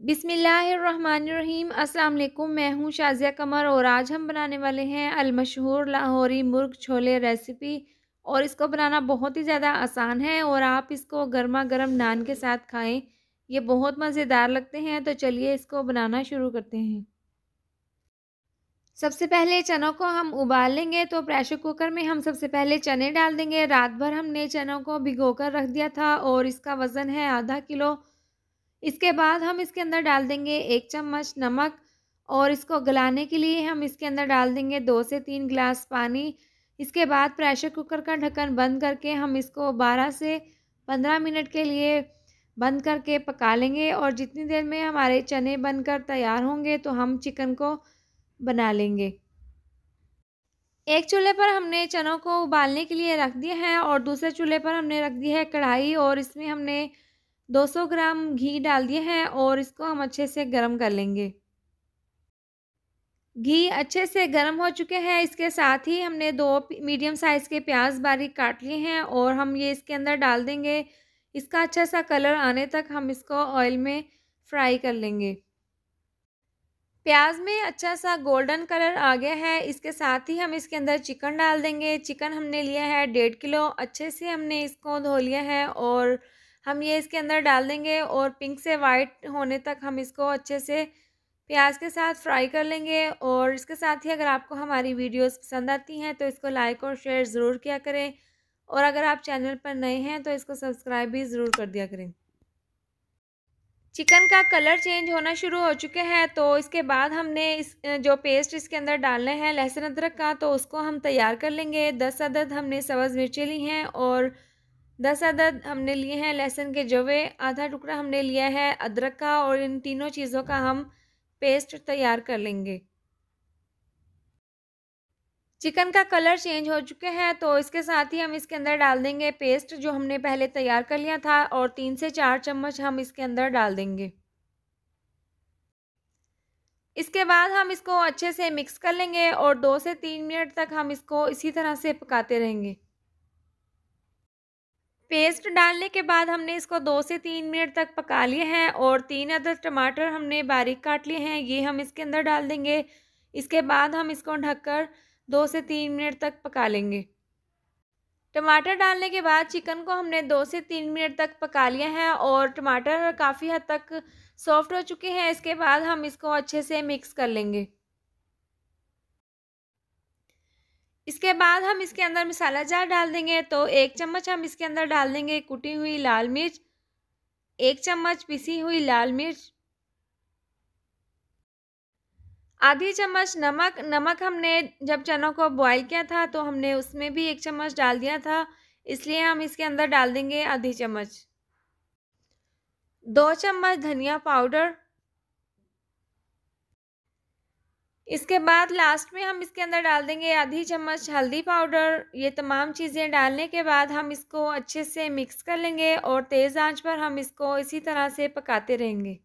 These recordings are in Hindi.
बिसमीम वालेकुम मैं हूँ शाजिया कमर और आज हम बनाने वाले हैं अलमशहूर लाहौरी मुर्ग छोले रेसिपी। और इसको बनाना बहुत ही ज़्यादा आसान है और आप इसको गर्मा गर्म नान के साथ खाएँ। ये बहुत मज़ेदार लगते हैं तो चलिए इसको बनाना शुरू करते हैं। सबसे पहले चनों को हम उबाल लेंगे तो प्रेशर कुकर में हम सबसे पहले चने डाल देंगे। रात भर हमने चनों को भिगो कर रख दिया था और इसका वज़न है आधा किलो। इसके बाद हम इसके अंदर डाल देंगे एक चम्मच नमक और इसको गलाने के लिए हम इसके अंदर डाल देंगे दो से तीन गिलास पानी। इसके बाद प्रेशर कुकर का ढक्कन बंद करके हम इसको 12 से 15 मिनट के लिए बंद करके पका लेंगे और जितनी देर में हमारे चने बनकर तैयार होंगे तो हम चिकन को बना लेंगे। एक चूल्हे पर हमने चनों को उबालने के लिए रख दिया है और दूसरे चूल्हे पर हमने रख दी है कढ़ाई और इसमें हमने 200 ग्राम घी डाल दिया है और इसको हम अच्छे से गर्म कर लेंगे। घी अच्छे से गर्म हो चुके हैं। इसके साथ ही हमने दो मीडियम साइज़ के प्याज बारीक काट लिए हैं और हम ये इसके अंदर डाल देंगे। इसका अच्छा सा कलर आने तक हम इसको ऑयल में फ्राई कर लेंगे। प्याज में अच्छा सा गोल्डन कलर आ गया है। इसके साथ ही हम इसके अंदर चिकन डाल देंगे। चिकन हमने लिया है डेढ़ किलो। अच्छे से हमने इसको धो लिया है और हम ये इसके अंदर डाल देंगे और पिंक से वाइट होने तक हम इसको अच्छे से प्याज के साथ फ्राई कर लेंगे और इसके साथ ही अगर आपको हमारी वीडियोस पसंद आती हैं तो इसको लाइक और शेयर ज़रूर किया करें। और अगर आप चैनल पर नए हैं तो इसको सब्सक्राइब भी ज़रूर कर दिया करें। चिकन का कलर चेंज होना शुरू हो चुके हैं तो इसके बाद हमने इस, जो पेस्ट इसके अंदर डालने हैं लहसुन अदरक का तो उसको हम तैयार कर लेंगे। दस अदद हमने सब्ज़ मिर्चें ली हैं और दस अदद हमने लिए हैं लहसुन के जवे, आधा टुकड़ा हमने लिया है अदरक का और इन तीनों चीज़ों का हम पेस्ट तैयार कर लेंगे। चिकन का कलर चेंज हो चुके हैं तो इसके साथ ही हम इसके अंदर डाल देंगे पेस्ट जो हमने पहले तैयार कर लिया था और तीन से चार चम्मच हम इसके अंदर डाल देंगे। इसके बाद हम इसको अच्छे से मिक्स कर लेंगे और दो से तीन मिनट तक हम इसको इसी तरह से पकाते रहेंगे। पेस्ट डालने के बाद हमने इसको दो से तीन मिनट तक पका लिए हैं और तीन अदर टमाटर हमने बारीक काट लिए हैं। ये हम इसके अंदर डाल देंगे। इसके बाद हम इसको ढककर दो से तीन मिनट तक पका लेंगे। टमाटर डालने के बाद चिकन को हमने दो से तीन मिनट तक पका लिया है और टमाटर काफ़ी हद तक सॉफ्ट हो चुके हैं। इसके बाद हम इसको अच्छे से मिक्स कर लेंगे। इसके बाद हम इसके अंदर मसाला जार डाल देंगे तो एक चम्मच हम इसके अंदर डाल देंगे कुटी हुई लाल मिर्च, एक चम्मच पिसी हुई लाल मिर्च, आधी चम्मच नमक नमक हमने जब चनों को बॉईल किया था तो हमने उसमें भी एक चम्मच डाल दिया था, इसलिए हम इसके अंदर डाल देंगे आधी चम्मच। दो चम्मच धनिया पाउडर इसके बाद लास्ट में हम इसके अंदर डाल देंगे आधी चम्मच हल्दी पाउडर ये तमाम चीज़ें डालने के बाद हम इसको अच्छे से मिक्स कर लेंगे और तेज़ आँच पर हम इसको इसी तरह से पकाते रहेंगे।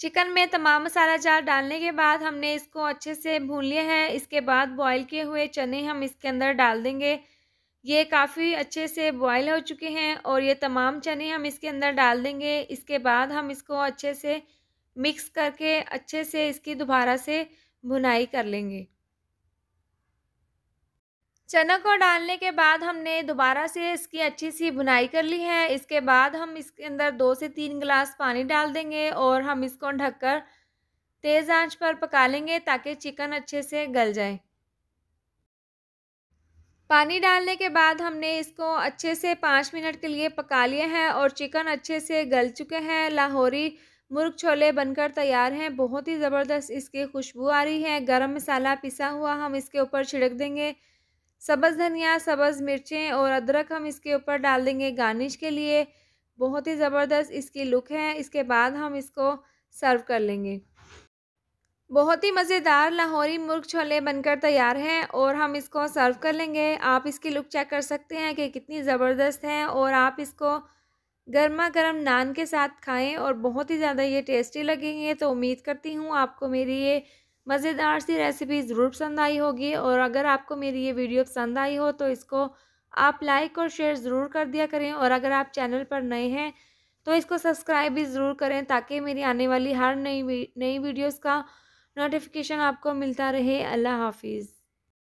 चिकन में तमाम मसाला जार डालने के बाद हमने इसको अच्छे से भून लिया है। इसके बाद बॉईल किए हुए चने हम इसके अंदर डाल देंगे। ये काफ़ी अच्छे से बॉयल हो चुके हैं और ये तमाम चने हम इसके अंदर डाल देंगे। इसके बाद हम इसको अच्छे से मिक्स करके अच्छे से इसकी दोबारा से भुनाई कर लेंगे। चना को डालने के बाद हमने दोबारा से इसकी अच्छी सी भुनाई कर ली है। इसके बाद हम इसके अंदर दो से तीन गिलास पानी डाल देंगे और हम इसको ढककर तेज़ आँच पर पका लेंगे ताकि चिकन अच्छे से गल जाए। पानी डालने के बाद हमने इसको अच्छे से पाँच मिनट के लिए पका लिया है और चिकन अच्छे से गल चुके हैं। लाहौरी मुर्ग छोले बनकर तैयार हैं। बहुत ही ज़बरदस्त इसकी खुशबू आ रही है। गरम मसाला पिसा हुआ हम इसके ऊपर छिड़क देंगे। सब्ज़ धनिया, सब्ज़ मिर्चें और अदरक हम इसके ऊपर डाल देंगे गार्निश के लिए। बहुत ही ज़बरदस्त इसकी लुक है। इसके बाद हम इसको सर्व कर लेंगे। बहुत ही मज़ेदार लाहौरी मुर्ग छोले बनकर तैयार हैं और हम इसको सर्व कर लेंगे। आप इसकी लुक चेक कर सकते हैं कि कितनी ज़बरदस्त है और आप इसको गर्मा गर्म नान के साथ खाएँ और बहुत ही ज़्यादा ये टेस्टी लगेंगे तो उम्मीद करती हूँ आपको मेरी ये मज़ेदार सी रेसिपी ज़रूर पसंद आई होगी। और अगर आपको मेरी ये वीडियो पसंद आई हो तो इसको आप लाइक और शेयर ज़रूर कर दिया करें। और अगर आप चैनल पर नए हैं तो इसको सब्सक्राइब भी ज़रूर करें, ताकि मेरी आने वाली हर नई नई वीडियोज़ का नोटिफिकेशन आपको मिलता रहे। अल्लाह हाफिज़।